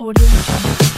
Audio